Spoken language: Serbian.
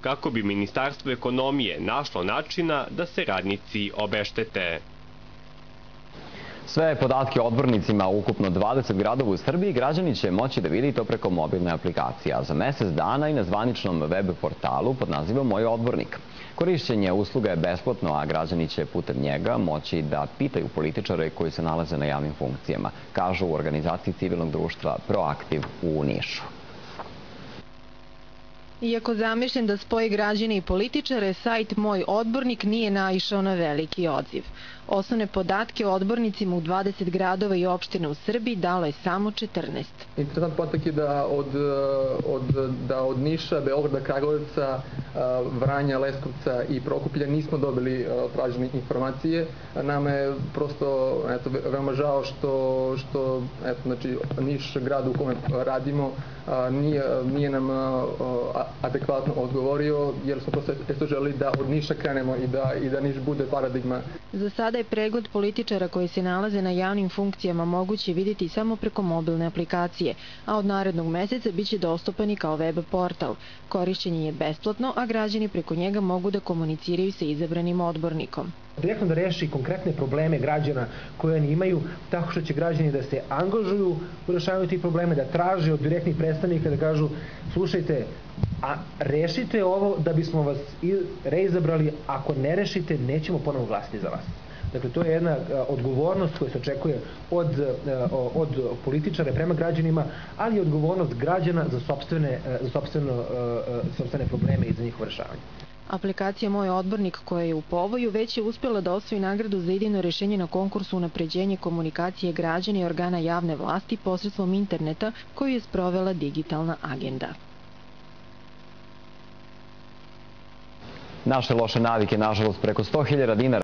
kako bi Ministarstvo ekonomije našlo načina da se radnici obeštete. Sve podatke odbornicima u ukupno 20 gradova u Srbiji građani će moći da vidi to preko mobilne aplikacije, a za mesec dana i na zvaničnom web portalu pod nazivom Moj odbornik. Korišćenje usluga je besplatno, a građani će putem njega moći da pitaju političare koji se nalaze na javnim funkcijama, kažu u organizaciji civilnog društva Proaktiv u Nišu. Iako zamišljen da spoji građane i političare, sajt Moj odbornik nije naišao na veliki odziv. Osnovne podatke o odbornicima u 20 gradova i opština u Srbiji dalo je samo 14. Interesant podatak je da od, od, da od Niša, Beograda, Kragujevca, Vranja, Leskovca i Prokuplja nismo dobili tražene informacije. Nama je prosto eto, veoma žao što, što eto, znači, Niš, grad u kome radimo, nije, nije nam adekvatno odgovorio, jer smo prosto želi da od Niša krenemo i da, i da Niš bude paradigma. Za sada je pregled političara koji se nalaze na javnim funkcijama moguće vidjeti samo preko mobilne aplikacije, a od narednog meseca biće dostupan i kao web portal. Korišćenje je besplatno, a građani preko njega mogu da komuniciraju sa izabranim odbornikom direktno da reši konkretne probleme građana koje oni imaju, tako što će građani da se angažuju u rešavanju tih problema, da traže od direktnih predstavnika da kažu slušajte, a rešite ovo da bismo vas reizabrali, ako ne rešite, nećemo ponovo glasiti za vas. Dakle, to je jedna odgovornost koja se očekuje od, od političara prema građanima, ali i odgovornost građana za sobstvene, za sobstveno, sobstvene probleme i za njihovo rešavanje. Aplikacija Moj odbornik koja je u povoju već je uspjela da osvoji nagradu za idejno rešenje na konkursu unapređenje komunikacije građana i organa javne vlasti posredstvom interneta koju je sprovela digitalna agenda. Naše loše navike, nažalost, preko 100.000 dinara